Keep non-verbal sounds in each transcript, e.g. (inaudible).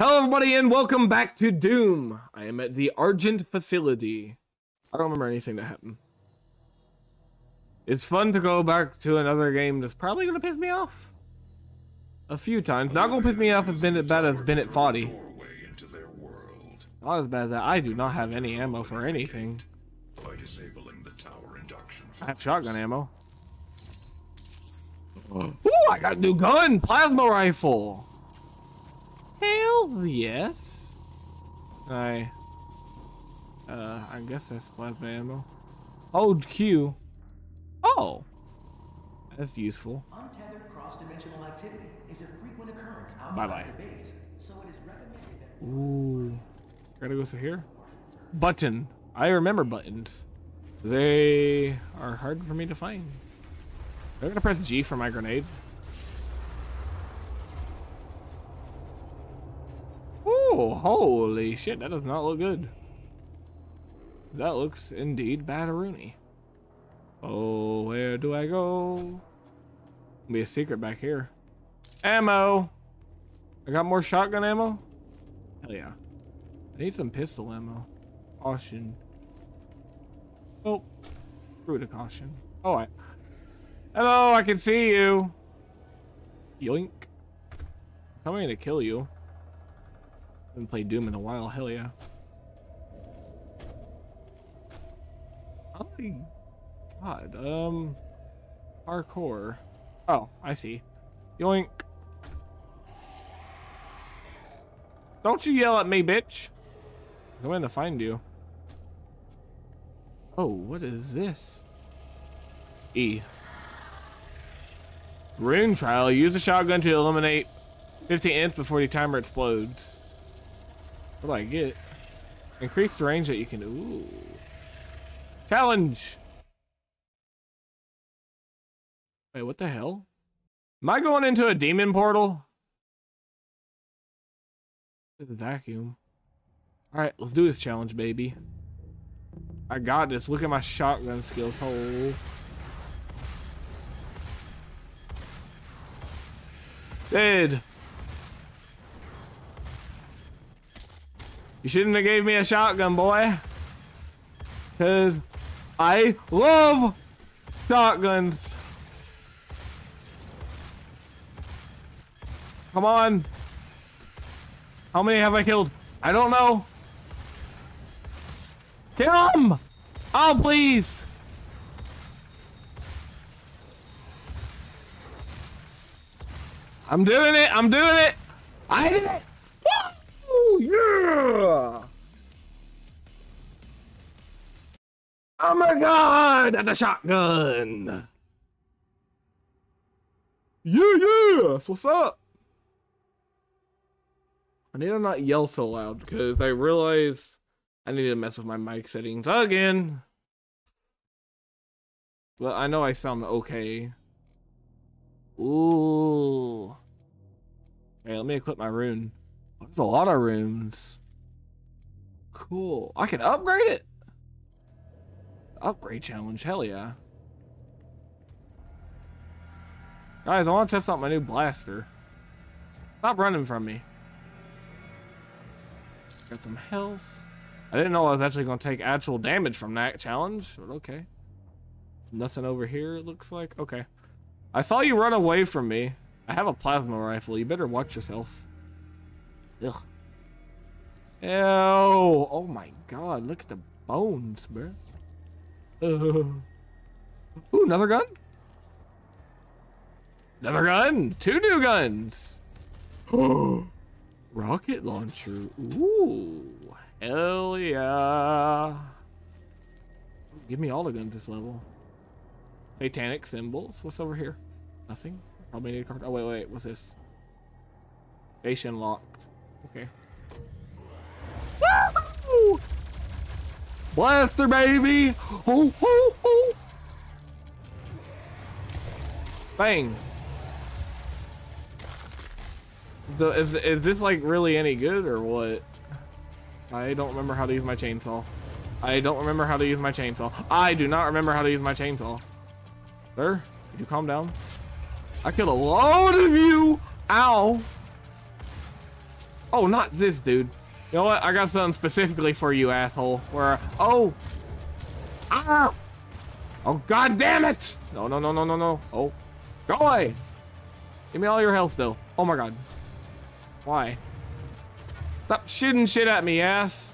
Hello, everybody, and welcome back to Doom. I am at the Argent facility. I don't remember anything that happened. It's fun to go back to another game that's probably gonna piss me off a few times. Not gonna piss me off as been bad as Bennett Foddy. Not as bad as that. I do not have any ammo for anything. By disabling the tower induction I have shotgun ammo. Oh. Ooh, I got a new gun! Plasma rifle! Hell yes. I, uh, I guess that's plasma ammo. Hold Q. Oh. That's useful. Untethered cross-dimensional activity is a frequent occurrence outside Bye-bye. the base, so it is recommended that Ooh. Gotta go through here. Button. I remember buttons. They are hard for me to find. I'm gonna press G for my grenade. Oh, holy shit, that does not look good. That looks indeed bad-a-rooney. Oh, where do I go? Be a secret back here. Ammo! I got more shotgun ammo? Hell yeah. I need some pistol ammo. Caution. Oh, fruit of caution. Oh, I. Hello, I can see you. Yoink. I'm coming to kill you. Haven't played Doom in a while. Hell yeah. Oh my god. Um, parkour. Oh, I see. Yoink. Don't you yell at me, bitch. I'm going to find you. Oh, what is this? E. Rune trial. Use a shotgun to eliminate 15 ants before the timer explodes. What do I get? Increase the range that you can. Ooh. Challenge. Wait, what the hell? Am I going into a demon portal? It's a vacuum. All right, let's do this challenge, baby. I got this. Look at my shotgun skills. Oh. Dead. You shouldn't have gave me a shotgun, boy. Cause I love shotguns. Come on. How many have I killed? I don't know. Kill him! Oh, ah, please! I'm doing it! I'm doing it! I did it! Yeah! Oh my god! That's a shotgun! Yeah, yeah! What's up? I need to not yell so loud because I realize I need to mess with my mic settings again. Well, I know I sound okay. Ooh. Hey, let me equip my rune. There's a lot of runes. Cool. I can upgrade it. Upgrade challenge. Hell yeah. Guys, I want to test out my new blaster. Stop running from me. Got some health. I didn't know I was actually going to take actual damage from that challenge, but okay. Nothing over here, it looks like. Okay. I saw you run away from me. I have a plasma rifle. You better watch yourself. Ugh. Ew. Oh my god, look at the bones, bro. Uh. Ooh, another gun? Another gun? Two new guns. (gasps) Rocket launcher. Ooh. Hell yeah. Give me all the guns this level. Satanic symbols. What's over here? Nothing. Probably need a card. Oh, wait, wait. What's this? Station locked. Okay. Woo! Blaster, baby! Oh, oh, oh! Bang! The, is, is this like really any good or what? I don't remember how to use my chainsaw. I don't remember how to use my chainsaw. I do not remember how to use my chainsaw. Sir, could you calm down? I killed a load of you. Ow. Oh, not this dude. You know what? I got something specifically for you, asshole. Where? Oh. Ah. Oh, god damn it! No, no, no, no, no, no. Oh. Go away. Give me all your health still. Oh my god. Why? Stop shooting shit at me, ass.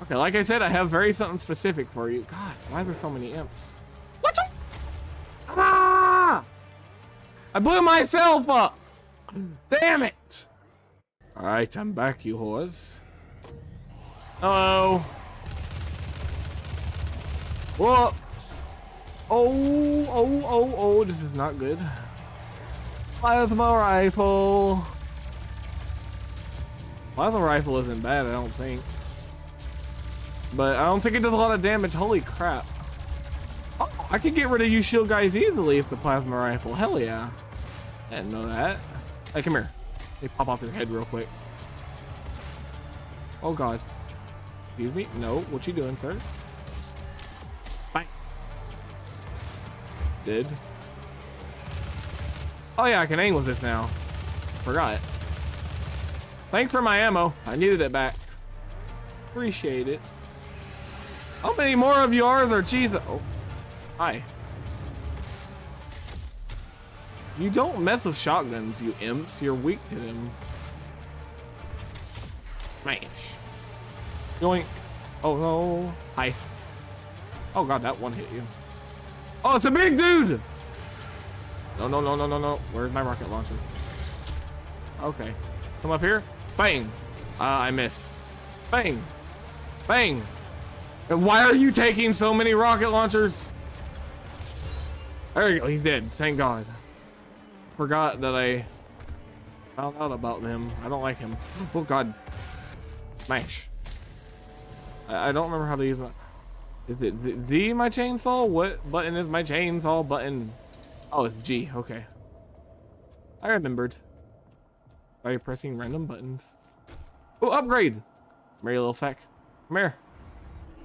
Okay, like I said, I have very something specific for you. God, why is there so many imps? What? Ah! I blew myself up! Damn it! Alright, I'm back, you whores. Hello. Whoa! Oh, oh, oh, oh, this is not good. Plasma rifle. Plasma rifle isn't bad, I don't think. But I don't think it does a lot of damage. Holy crap. Oh, I could get rid of you shield guys easily if the plasma rifle. Hell yeah. I didn't know that. Hey, come here. They pop off your head real quick. Oh god. Excuse me? No. What you doing, sir? Bye. Did. Oh yeah, I can aim with this now. Forgot. Thanks for my ammo. I needed it back. Appreciate it. How many more of yours are Jesus? Oh, hi. You don't mess with shotguns, you imps. You're weak to them. Smash. Yoink. Oh no. Hi. Oh god, that one hit you. Oh, it's a big dude! No, no, no, no, no, no. Where's my rocket launcher? Okay. Come up here. Bang. Uh, I missed. Bang. Bang. And why are you taking so many rocket launchers? There you go. He's dead. Thank God. Forgot that I found out about him. I don't like him. Oh God. Smash. I, I don't remember how to use my. Is it the, the my chainsaw? What button is my chainsaw button? Oh, it's G. Okay. I remembered. By pressing random buttons. Oh, upgrade! Here, little feck. Come here.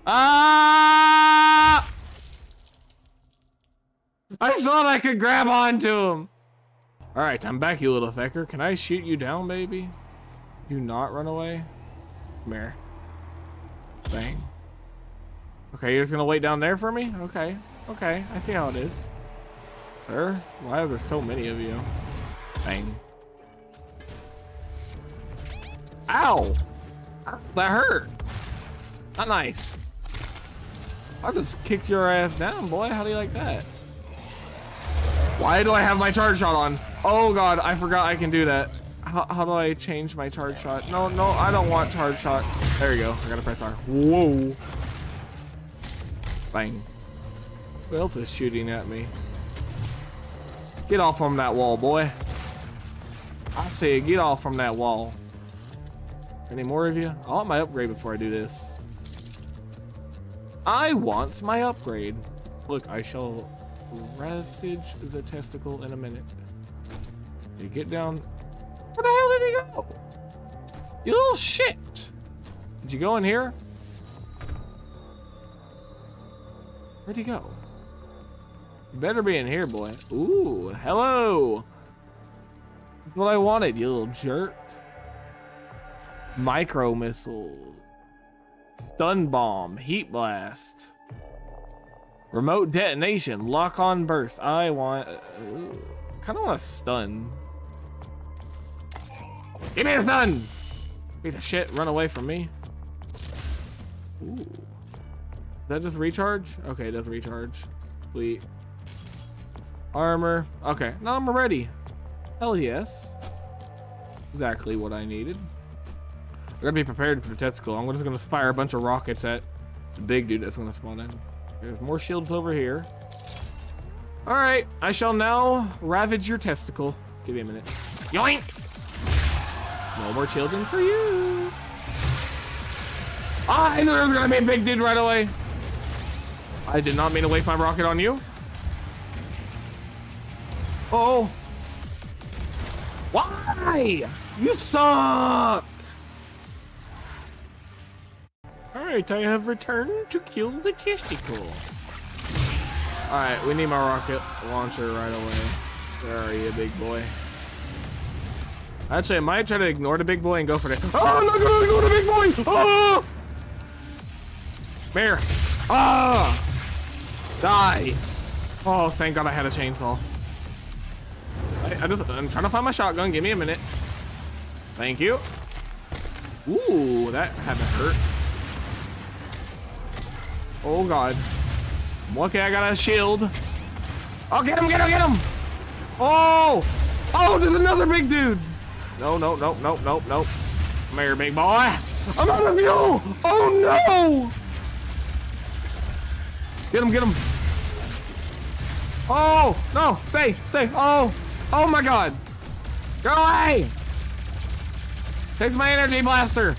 Ah! I thought I could grab onto him. All right, I'm back, you little fecker. Can I shoot you down, baby? Do not run away. Come here. Bang. Okay, you're just gonna wait down there for me? Okay, okay, I see how it is. Sir, why are there so many of you? Bang. Ow! That hurt. Not nice. I just kicked your ass down, boy. How do you like that? Why do I have my charge shot on? Oh god, I forgot I can do that. How, how do I change my charge shot? No, no, I don't want charge shot. There you go. I gotta press R. Whoa. Bang. Who else is shooting at me? Get off from that wall, boy. I say get off from that wall. Any more of you? I want my upgrade before I do this. I want my upgrade. Look, I shall ravage the testicle in a minute. Did you get down. Where the hell did he go? You little shit. Did you go in here? Where'd he go? You better be in here, boy. Ooh, hello. That's what I wanted, you little jerk. Micro missile. Stun bomb. Heat blast. Remote detonation. Lock on burst. I want. Kind of want a stun. Give me a stun! Piece of shit. Run away from me. Ooh. Does that just recharge? Okay, it does recharge. Sweet. Armor. Okay, now I'm ready. Hell yes. Exactly what I needed. I gotta be prepared for the testicle. I'm just gonna fire a bunch of rockets at the big dude that's gonna spawn in. There's more shields over here. All right, I shall now ravage your testicle. Give me a minute. Yoink! No more children for you. Ah, I knew there was gonna be a big dude right away. I did not mean to waste my rocket on you. Oh. Why? You suck! Alright, I have returned to kill the testicle. Alright, we need my rocket launcher right away. Where are you, big boy? Actually, I might try to ignore the big boy and go for the. Oh, I'm not gonna ignore the big boy! Oh! Bear! Ah! Die! Oh, thank God I had a chainsaw. I, I just, I'm trying to find my shotgun. Give me a minute. Thank you. Ooh, that had to hurt. Oh God. Okay, I got a shield. Oh, get him, get him, get him! Oh! Oh, there's another big dude! No, no, no, no, no, no. Come here, big boy. I'm out of fuel! Oh no! Get him, get him. Oh, no, stay, stay. Oh, oh my God. Go away! Takes my energy blaster.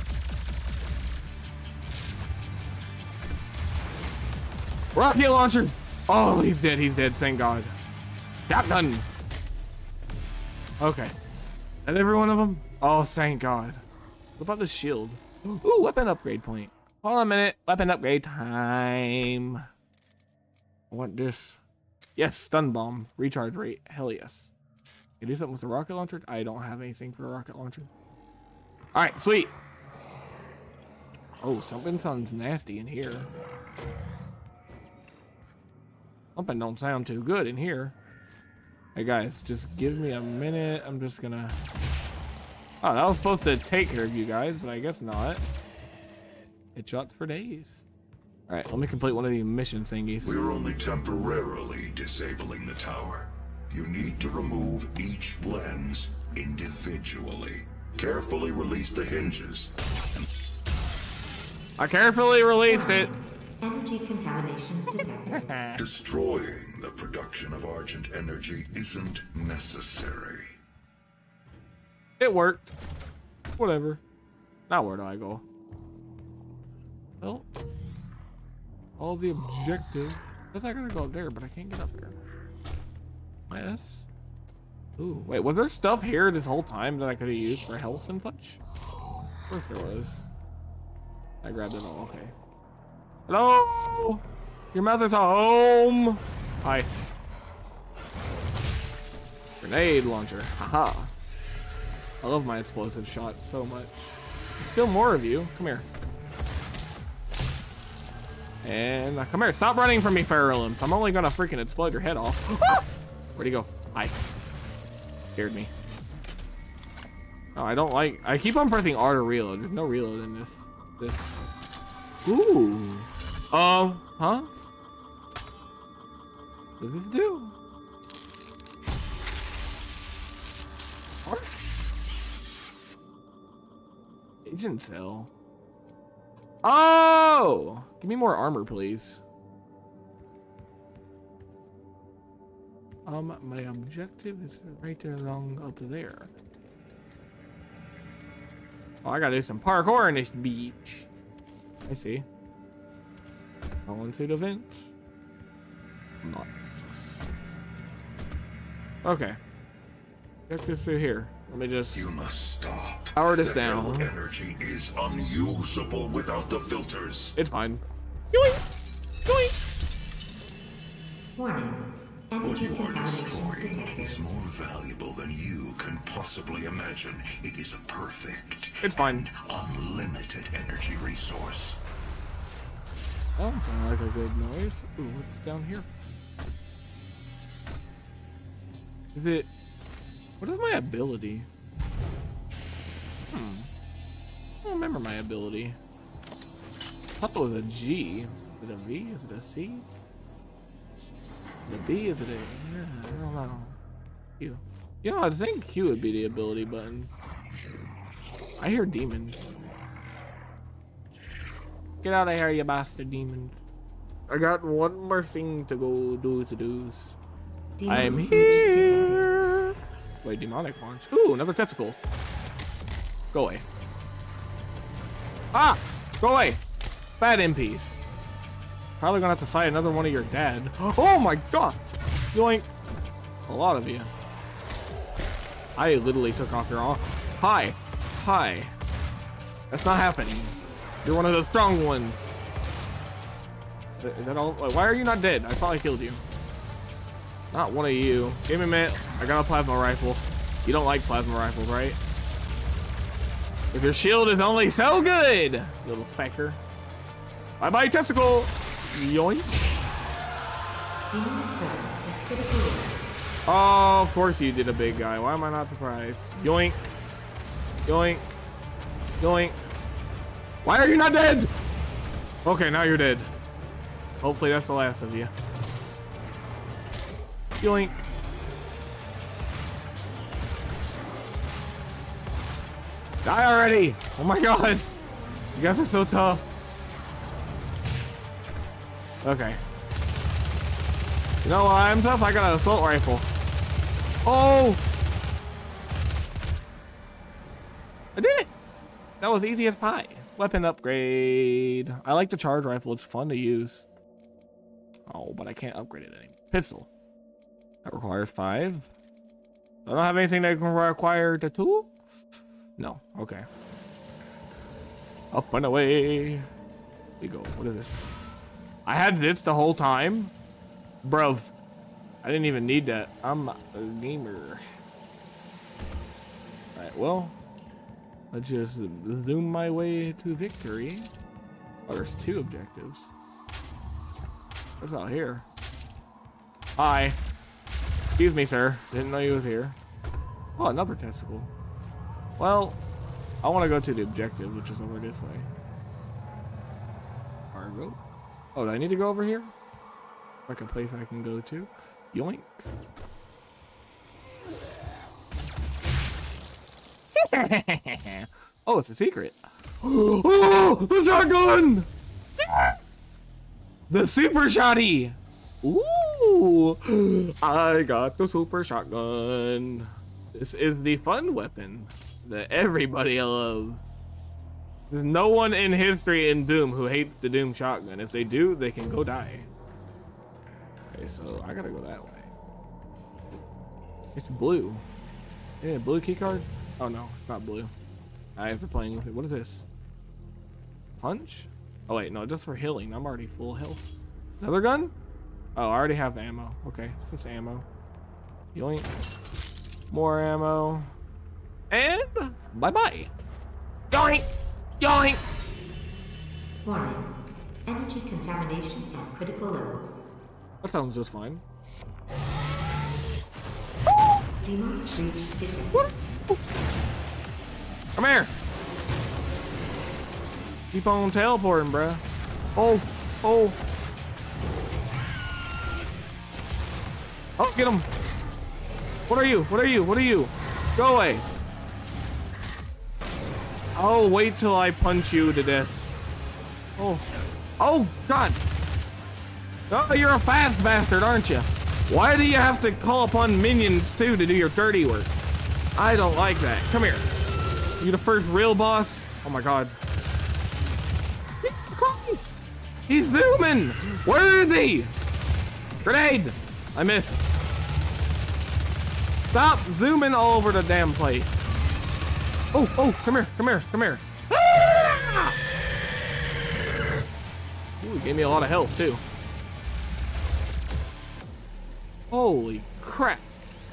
Rocket launcher. Oh, he's dead, he's dead, thank God. Shotgun. Okay. And every one of them? Oh, thank God. What about the shield? Ooh, weapon upgrade point. Hold on a minute. Weapon upgrade time. I want this. Yes, stun bomb. Recharge rate. Hell yes. Can do something with the rocket launcher? I don't have anything for the rocket launcher. All right, sweet. Oh, something sounds nasty in here. Something don't sound too good in here. Hey guys, just give me a minute. I'm just gonna... Oh, that was supposed to take care of you guys, but I guess not. It shot for days. All right, let me complete one of the mission thingies. We're only temporarily disabling the tower. You need to remove each lens individually. Carefully release the hinges. I carefully released it. Energy contamination detected. (laughs) Destroying the production of Argent energy isn't necessary. It worked. Whatever. Now where do I go? Well, all the objective. That's not gonna go up there, but I can't get up there. Yes. Ooh, wait, was there stuff here this whole time that I could have used for health and such? Of course there was. I grabbed it all, okay. Hello? Your mother's home. Hi. Grenade launcher. Haha. I love my explosive shots so much. There's still more of you. Come here. And uh, come here. Stop running from me, Farrell. I'm only gonna freaking explode your head off. (laughs) Where'd he go? Hi. Scared me. Oh, I don't like. I keep on pressing R to reload. There's no reload in this. This. Ooh. Um. Huh? What does this do? Argent cell. Oh! Give me more armor, please. Um, my objective is right there along up there. Oh, I gotta do some parkour in this beach. I see. Go into the vents. Nice. Okay. Get this through here. Let me just. You must stop. Power this The down. hell energy is unusable without the filters. It's fine. Yoink! Yoink! Warning. What you are contamination destroying detected. is more valuable than you can possibly imagine. It is a perfect It's fine. and unlimited energy resource. That don't sound like a good noise. Ooh, what's down here? Is it... What is my ability? Hmm. I don't remember my ability. I thought it was a G. Is it a V? Is it a C? The B is it a... Yeah, I don't know. Q. You know, I think Q would be the ability button. I hear demons. Get out of here, you bastard demons. I got one more thing to go do to do's. I'm Demon launch detected. here. Wait, demonic ones. Ooh, another testicle. Go away. Ah! Go away. Bad MPs. Probably gonna have to fight another one of your dad. (gasps) Oh my god! You Yoink. A lot of you. I literally took off your arm. Hi. Hi. That's not happening. You're one of the strong ones. Is that all? Why are you not dead? I thought I killed you. Not one of you. Give me a minute. I got a plasma rifle. You don't like plasma rifles, right? If your shield is only so good, you little fecker. Bye bye, testicle. Yoink. Oh, of course you did a big guy. Why am I not surprised? Yoink. Yoink. Yoink. Why are you not dead? Okay, now you're dead. Hopefully that's the last of you. Yoink. Die already! Oh my god! You guys are so tough. Okay. You know why I'm tough? I got an assault rifle. Oh! I did it! That was easy as pie. Weapon upgrade. I like the charge rifle. It's fun to use. Oh, but I can't upgrade it anymore. Pistol. That requires five. I don't have anything that can require the two? No. Okay. Up and away. We go. What is this? I had this the whole time? Bro. I didn't even need that. I'm a gamer. Alright, well. Let's just zoom my way to victory. Oh, there's two objectives. What's out here? Hi. Excuse me, sir. Didn't know you was here. Oh, another testicle. Well, I want to go to the objective, which is over this way. Cargo. Oh, do I need to go over here? Like a place I can go to? Yoink. (laughs) oh, it's a secret. (gasps) Oh, the shotgun! The super shotty! Ooh! I got the super shotgun. This is the fun weapon that everybody loves. There's no one in history in Doom who hates the Doom shotgun. If they do, they can go die. Okay, so I gotta go that way. It's blue. Yeah, blue key card? Oh no, it's not blue. I have to playing with it. What is this? Punch? Oh wait, no, just for healing. I'm already full health. Another gun? Oh, I already have ammo. Okay, it's just ammo. Yoink. More ammo. And bye-bye. Yoink! Yoink! Warning. Energy contamination at critical levels. That sounds just fine. Breach detected. Come here. Keep on teleporting, bruh. Oh, oh. Oh, get him. What are you? What are you? What are you? Go away. Oh, wait till I punch you to death. Oh. Oh, God. Oh, you're a fast bastard, aren't you? Why do you have to call upon minions, too, to do your dirty work? I don't like that. Come here. You the first real boss? Oh, my God. Christ. He's zooming. Where is he? Grenade. I missed. Stop zooming all over the damn place. Oh, oh, come here, come here, come here. Ah! Ooh, gave me a lot of health too. Holy crap.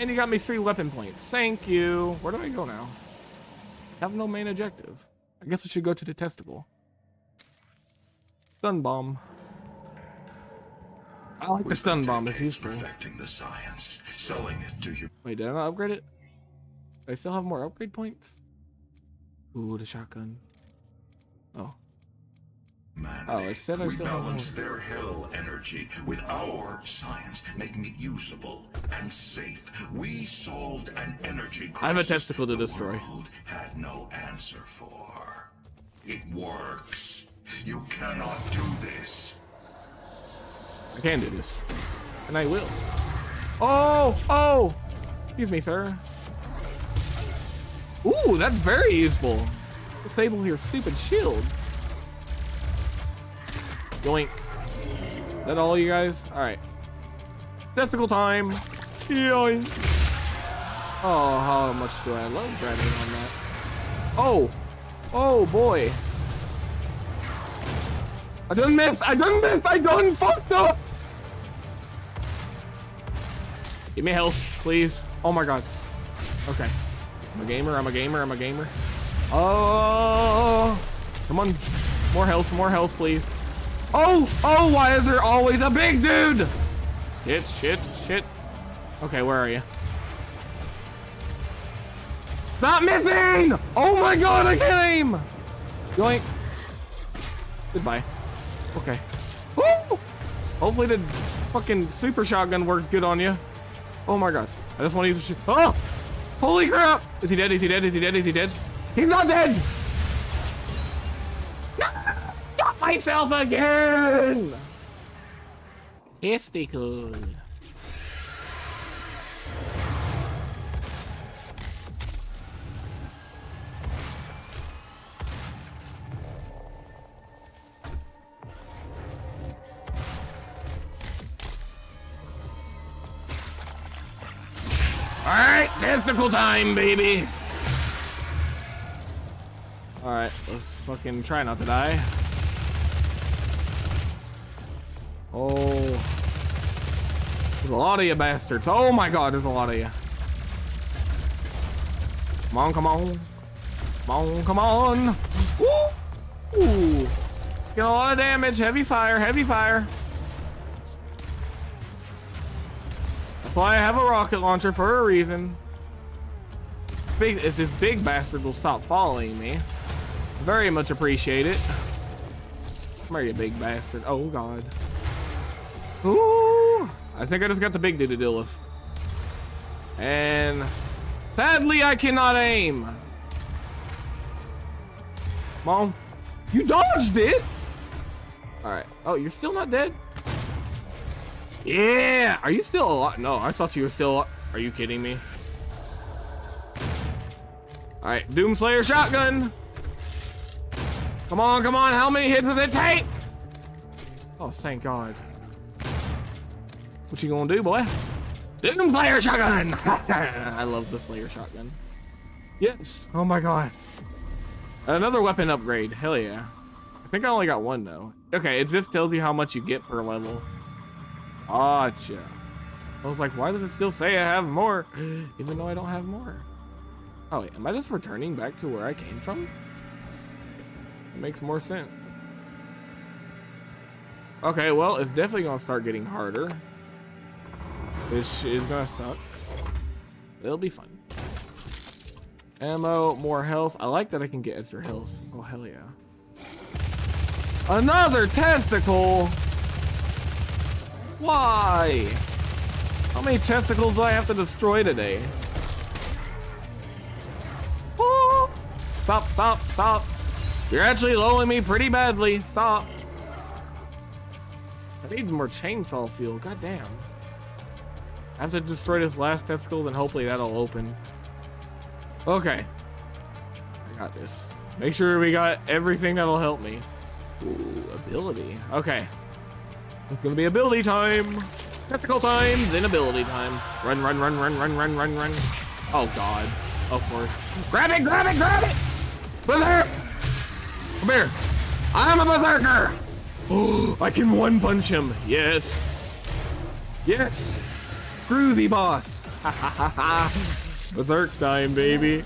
And you got me three weapon points. Thank you. Where do I go now? I Have no main objective. I guess we should go to the testicle. Stun bomb. I like the stun bomb. It's useful. perfecting the science, selling it to you. Wait, did I not upgrade it? Do I still have more upgrade points? Ooh, the shotgun. Oh. Oh, it I we balance their hell energy with our science, making it usable and safe. We solved an energy crisis I have a testicle to the destroy. world had no answer for. It works. You cannot do this. I can do this. And I will. Oh! Oh! Excuse me, sir. Ooh, that's very useful. Disable your stupid shield. Yoink. Is that all you guys? Alright. Testicle time. Yoink. Oh, how much do I love grabbing on that? Oh! Oh boy. I done miss! I done miss! I done fucked up! Give me health, please. Oh my god. Okay. I'm a gamer, I'm a gamer, I'm a gamer. Oh, come on. More health, more health, please. Oh, oh, why is there always a big dude? Shit, shit, shit. Okay, where are you? Stop missing! Oh my god, I can't aim! Yoink. Goodbye. Okay. Woo! Hopefully the fucking super shotgun works good on you. Oh my god. I just want to use shit. Oh! Holy crap! Is he dead? Is he dead? Is he dead? Is he dead? He's not dead! Myself again! Testicle. Alright, testicle time, baby! Alright, let's fucking try not to die. Oh. There's a lot of you bastards. Oh my god, there's a lot of you. Come on, come on. Come on, come on. Woo! Ooh. Get a lot of damage. Heavy fire, heavy fire. That's why I have a rocket launcher for a reason. Big, if this big bastard will stop following me. Very much appreciate it. Come here, you big bastard. Oh, God. Ooh. I think I just got the big dude to deal with. And sadly, I cannot aim. Mom, you dodged it. All right. Oh, you're still not dead? Yeah. Are you still alive? No, I thought you were still. al- Are you kidding me? All right, Doomslayer shotgun. Come on, come on. How many hits does it take? Oh, thank God. What you gonna do, boy? Doomslayer shotgun. (laughs) I love the Slayer shotgun. Yes. Oh my God. Another weapon upgrade. Hell yeah. I think I only got one though. Okay, it just tells you how much you get per level. Gotcha. I was like, why does it still say I have more? Even though I don't have more. Oh, wait, am I just returning back to where I came from? It makes more sense. Okay, well, it's definitely gonna start getting harder. Which is gonna suck. It'll be fun. Ammo, more health. I like that I can get extra health. Oh, hell yeah. Another testicle! Why? How many testicles do I have to destroy today? Oh! Stop, stop, stop. You're actually lowering me pretty badly. Stop. I need more chainsaw fuel. God damn. I have to destroy this last testicle, then hopefully that'll open. Okay. I got this. Make sure we got everything that'll help me. Ooh, ability. Okay. It's gonna be ability time. Testicle time, then ability time. Run, run, run, run, run, run, run, run. Oh god. Of course. Grab it, grab it, grab it! Berserk! Come here. I'm a berserker! Oh, (gasps) I can one punch him. Yes. Yes. Screw the boss. Ha ha ha ha. Berserk time, baby.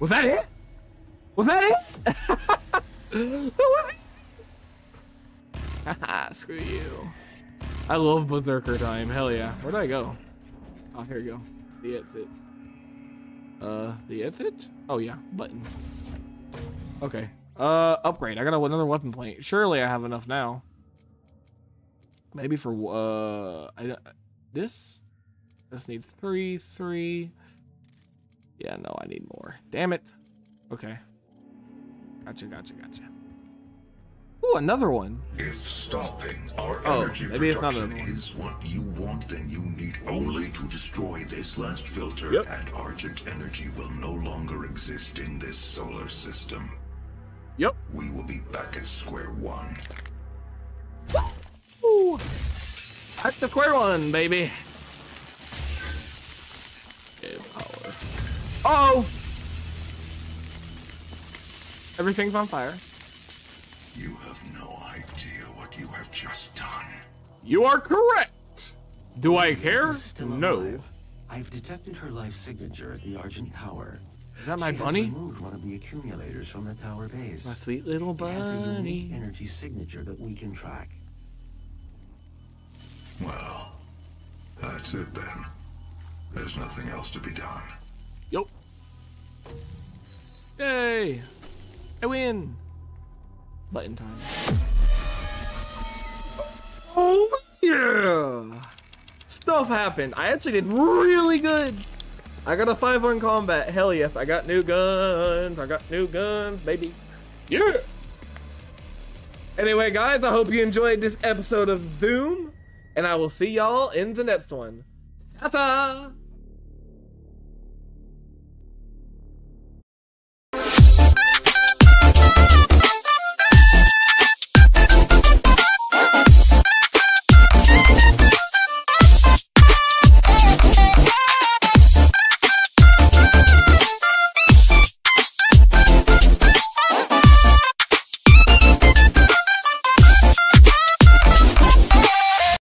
Was that it? Was that it? that was it? Haha, screw you. I love Berserker time. Hell yeah. Where'd I go? Oh, here we go. The exit. Uh, the exit? Oh yeah, button. Okay. Uh, upgrade. I got another weapon plate. Surely I have enough now. Maybe for uh, I this. This needs three, three. Yeah, no, I need more. Damn it. Okay. Gotcha, gotcha, gotcha. Ooh, another one. If stopping our Oh, energy maybe it's not another is what you want, then you need only to destroy this last filter, Yep. and Argent energy will no longer exist in this solar system. Yep. We will be back at square one. That's the square one, baby. Okay, power. Oh! Everything's on fire. You have no idea what you have just done. You are correct. Do I care? Still No. alive. I've detected her life signature at the Argent Tower. Is that my she bunny? Has removed one of the accumulators from the tower base. My sweet little It has a unique bunny. energy signature that we can track. Well, that's it then. There's nothing else to be done. Yup. Yay! I win! Button time. Oh yeah! Stuff happened. I actually did really good. I got a 5 on combat. Hell yes, I got new guns. I got new guns, baby. Yeah! Anyway, guys, I hope you enjoyed this episode of Doom, and I will see y'all in the next one. Ta-ta!